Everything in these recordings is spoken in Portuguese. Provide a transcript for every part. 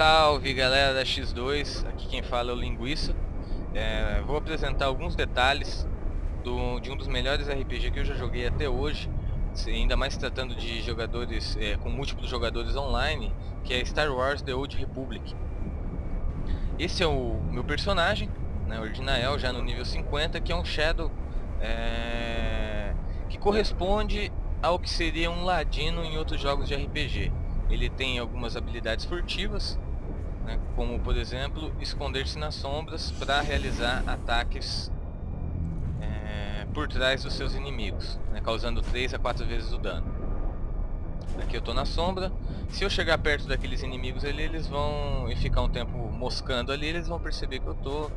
Salve galera da X2, aqui quem fala é o Linguiça. É, vou apresentar alguns detalhes do, de um dos melhores RPG que eu já joguei até hoje, ainda mais tratando de jogadores é, com múltiplos jogadores online, que é Star Wars The Old Republic. Esse é o meu personagem, né, Ordinael, já no nível 50, que é um Shadow é, que corresponde ao que seria um ladino em outros jogos de RPG. Ele tem algumas habilidades furtivas, né, como por exemplo esconder-se nas sombras para realizar ataques é, por trás dos seus inimigos, né, causando 3 a 4 vezes o dano. Aqui eu estou na sombra, se eu chegar perto daqueles inimigos ali, eles vão e ficar um tempo moscando ali, eles vão perceber que eu estou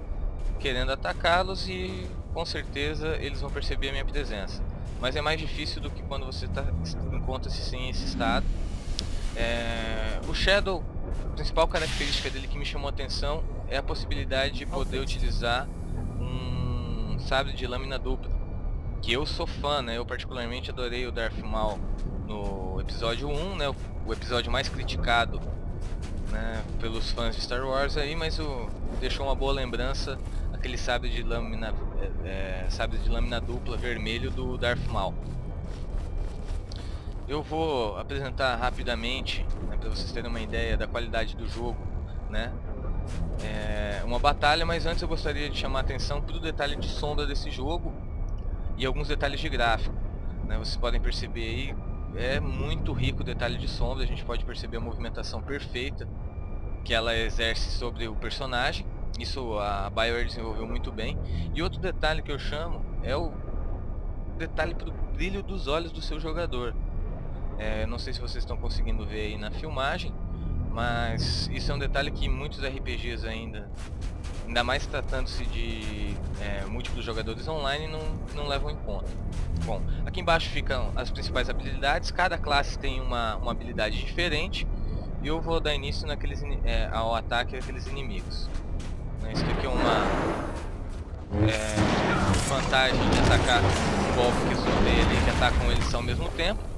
querendo atacá-los e com certeza eles vão perceber a minha presença. Mas é mais difícil do que quando você tá, encontra-se sem esse estado. É, o Shadow, principal característica dele que me chamou a atenção é a possibilidade de poder utilizar um sabre de lâmina dupla. Que eu sou fã, né? Eu particularmente adorei o Darth Maul no episódio 1, né? O episódio mais criticado né, pelos fãs de Star Wars aí, mas o, deixou uma boa lembrança aquele sabre de lâmina, é, é sabre de lâmina dupla vermelho do Darth Maul. Eu vou apresentar rapidamente, né, para vocês terem uma ideia da qualidade do jogo, né? É uma batalha, mas antes eu gostaria de chamar a atenção para o detalhe de sombra desse jogo e alguns detalhes de gráfico. Né? Vocês podem perceber aí, é muito rico o detalhe de sombra, a gente pode perceber a movimentação perfeita que ela exerce sobre o personagem. Isso a BioWare desenvolveu muito bem. E outro detalhe que eu chamo é o detalhe para o brilho dos olhos do seu jogador. É, não sei se vocês estão conseguindo ver aí na filmagem, mas isso é um detalhe que muitos RPGs ainda, ainda mais tratando-se de é, múltiplos jogadores online, não, não levam em conta. Bom, aqui embaixo ficam as principais habilidades, cada classe tem uma, uma habilidade diferente, e eu vou dar início naqueles, é, ao ataque daqueles inimigos. Isso aqui é uma é, vantagem de atacar um golpe que sorteia ali, que atacam eles ao mesmo tempo.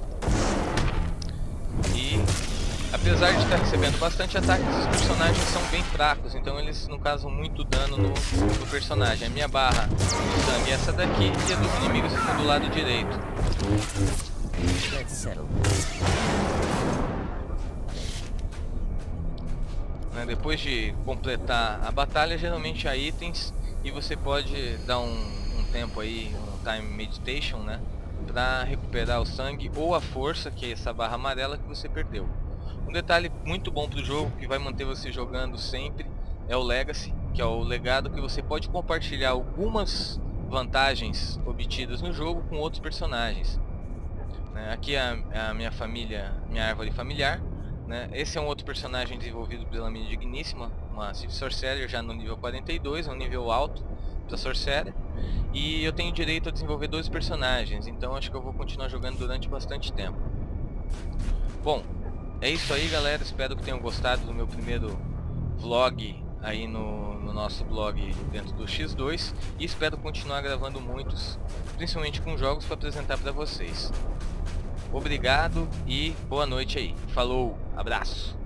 E apesar de estar recebendo bastante ataque, esses personagens são bem fracos, então eles não causam muito dano no, no personagem. A minha barra de sangue é essa daqui e a dos inimigos está do lado direito. Né, depois de completar a batalha, geralmente há itens e você pode dar um, um tempo aí, um time meditation, né? Para recuperar o sangue ou a força, que é essa barra amarela que você perdeu. Um detalhe muito bom para o jogo, que vai manter você jogando sempre, é o Legacy, que é o legado que você pode compartilhar algumas vantagens obtidas no jogo com outros personagens. Né, aqui é, é a minha família, minha árvore familiar. Né? Esse é um outro personagem desenvolvido pela minha digníssima, uma Sorcerer já no nível 42, é um nível alto da Sorcerer. E eu tenho direito a desenvolver dois personagens, então acho que eu vou continuar jogando durante bastante tempo. Bom, é isso aí galera, espero que tenham gostado do meu primeiro vlog aí no, no nosso blog dentro do X2 e espero continuar gravando muitos, principalmente com jogos para apresentar para vocês. Obrigado e boa noite aí. Falou, abraço.